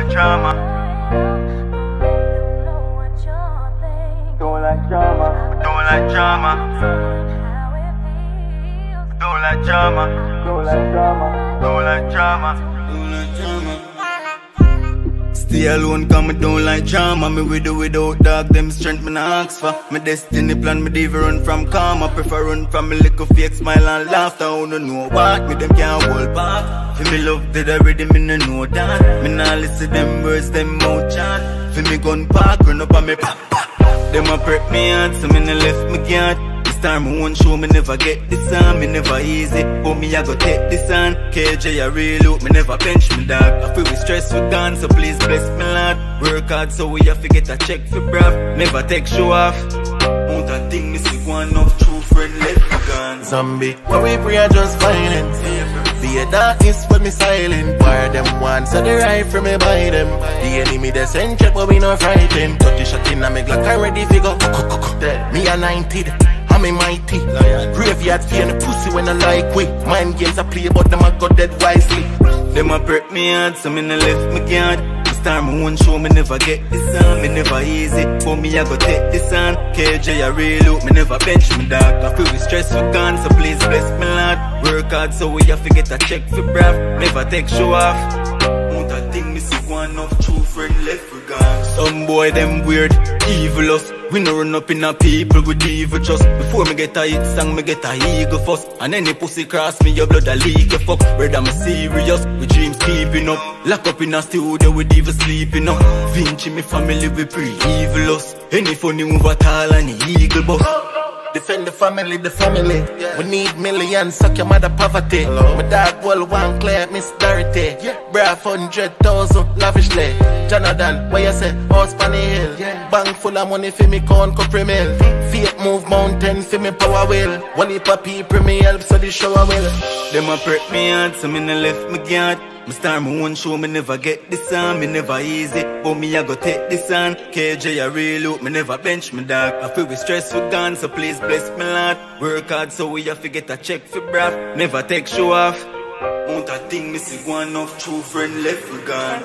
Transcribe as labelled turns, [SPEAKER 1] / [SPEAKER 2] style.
[SPEAKER 1] like drama. Don't like drama. Don't like drama. Don't like drama. Don't like drama. Don't like drama. Don't like drama. Stay alone cause me don't like drama Me with or without dog, them strength me not ask for My destiny plan, me never run from karma Prefer run from me little fake smile and laughter Who no know what, me them can't hold back For me love dead already, me no know that. Me nah listen them words, them mouth chat For me gun park, run up on me pop pop Them a prep me hard, so me no left me guard this time I won't show me never get this on. Me never easy, but me I go take this on. KJ I real look, me never bench me dog. I feel we stress we gone, so please bless me lord. Work hard so we have to get a check for bruv. Never take show off. Won't that thing me see one of true friend left me gone?
[SPEAKER 2] Zombie, when we pray I just violence Be a darkness when me silent. Wire them one, so the right from me by them. The enemy they send check but we no frightened. Touch the shot in a me Glock I ready fi go. Dead. Me a 90 I'm a mighty. Graveyard fear the pussy when I like we. Mind games I play but them I go dead wisely.
[SPEAKER 1] Them a prep me hard, so me no left me This time I won't show me never get this on. Me never easy, for me I go take this on. KJ I real look, me never bench me dog I feel we stress we gone, so please bless me lord Work hard so we have to get a check for bruv Never take show off. Won't a thing me see one of true friend left we gone Some boy them weird, evil us. We no run up in a people with evil trust. Before me get a hit song, me get a eagle first And any pussy cross me, your blood a leak, you fuck. Brother, me serious, we dreams keeping up. Lock up in a studio with evil sleeping up. Vinci, me family, we pre-evil us. Any funny move at all, and eagle boss
[SPEAKER 2] Defend the family, the family. We need millions, suck your mother poverty. My dog well one clear, Miss Dorothy. Bra hundred thousand lavishly. Jonathan, where you say? Horse Panny Hill. Bank full of money for me corn country mill. Feet move mountain for me power wheel. One heap of people me help so the shower will.
[SPEAKER 1] Them a prep me hard, so me no left me guard me star me one show, me never get this on Me never easy, but me I go take this on KJ I real look, me never bench me dog I feel we stress we gone, so please bless me lord. Work hard so we have to get a check for bruv Never take show off. Won't a thing me see one of true friend left we gone.